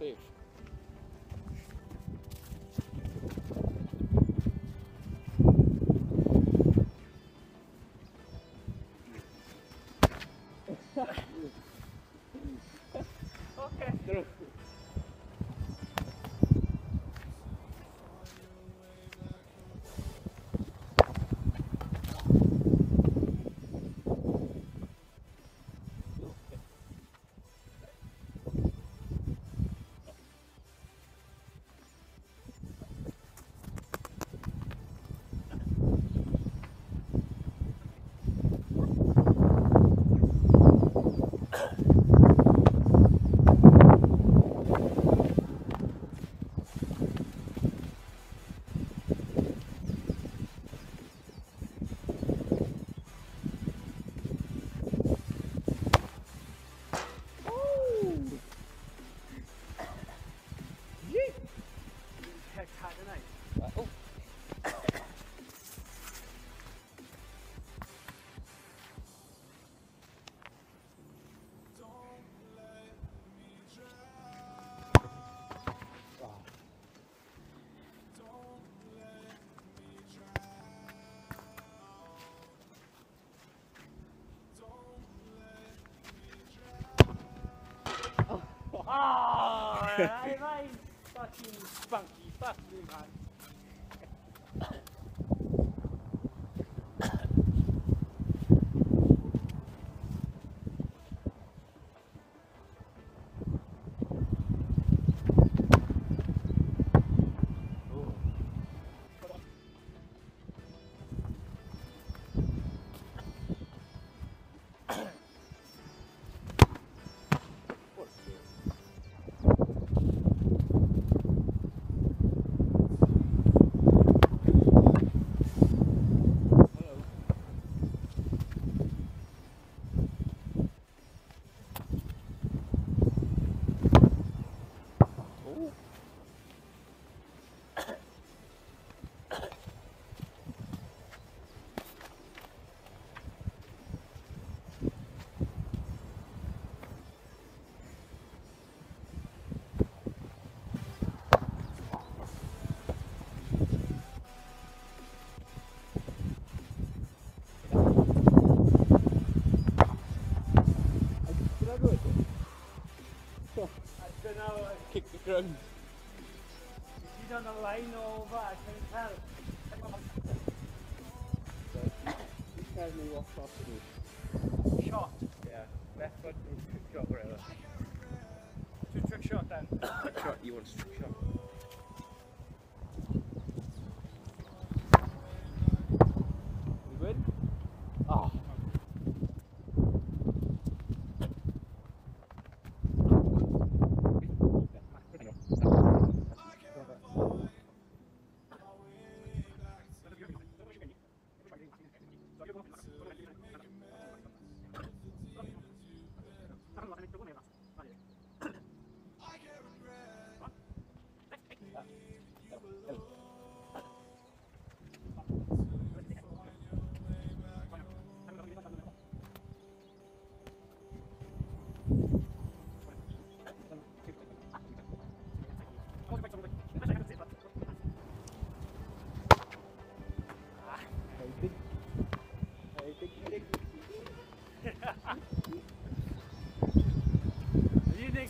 safe. I my fucking spunky. Fuck you, man. If Kick the ground. you line over, I can tell. You tell me what shot it is. Shot. Yeah, left foot is trick shot whatever. Two trick shot then. Trick shot, you want trick shot.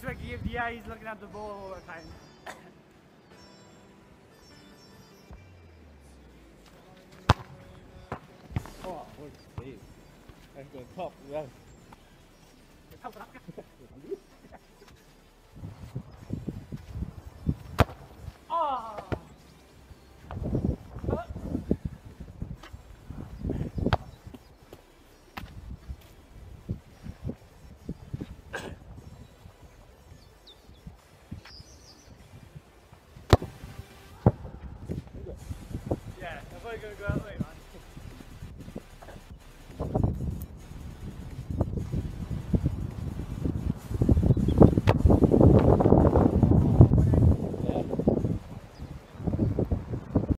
To give the eyes looking at the ball all the time. Oh, what a save. I'm going top well. Oh! Yeah, I'm probably gonna go way, man.